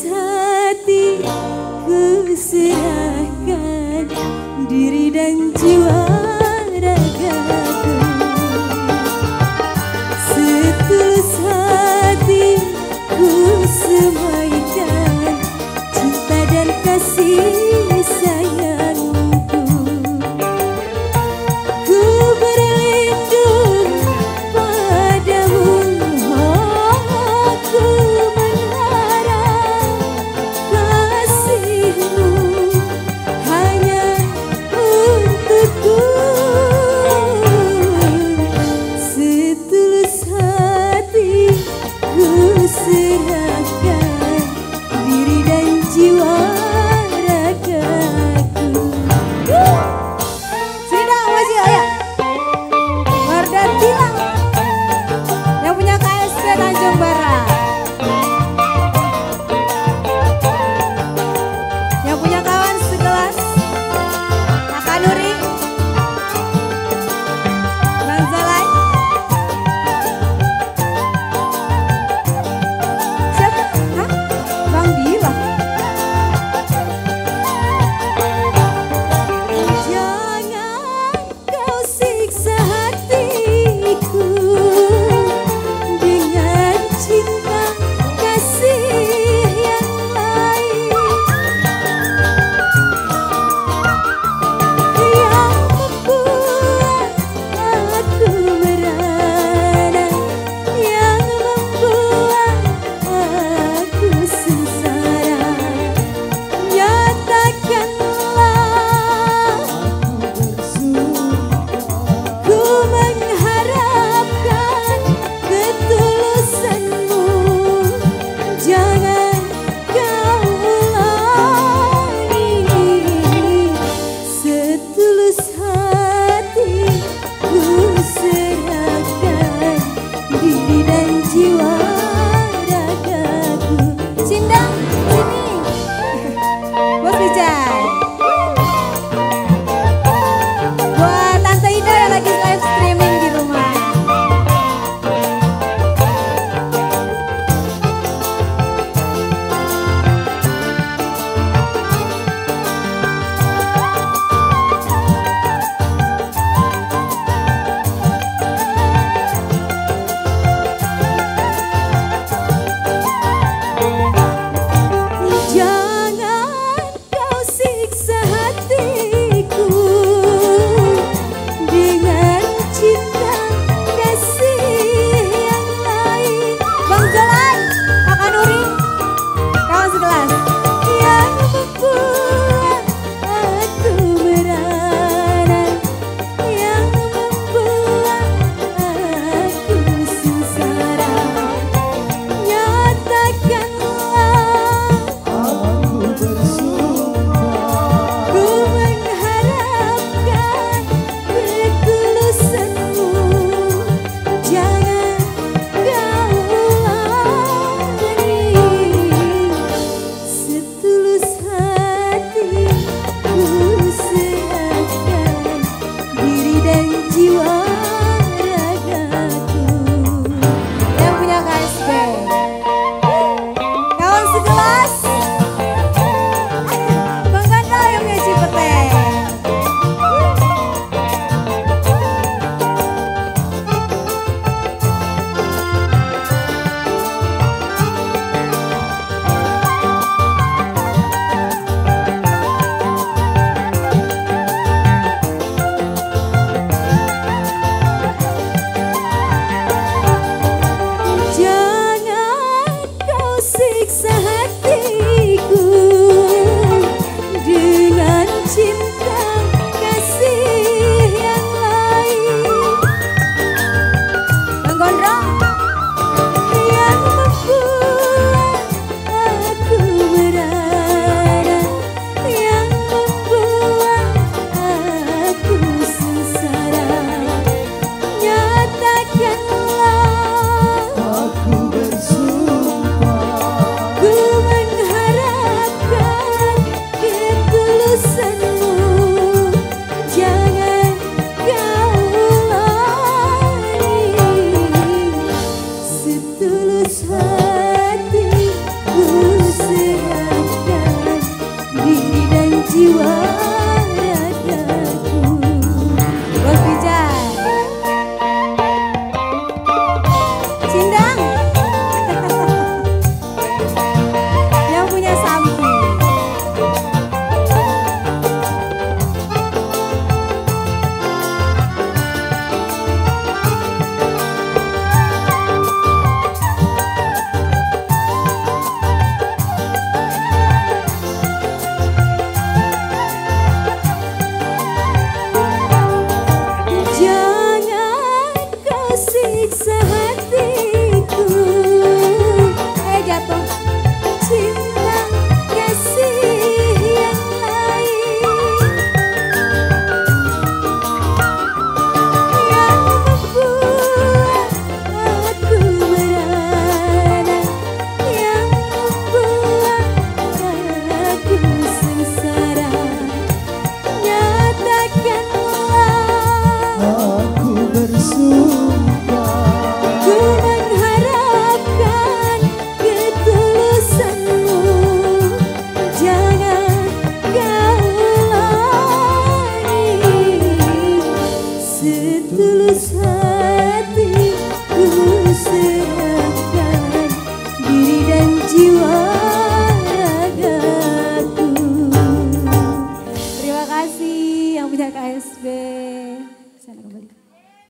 hati ku serahkan diri dan jiwa.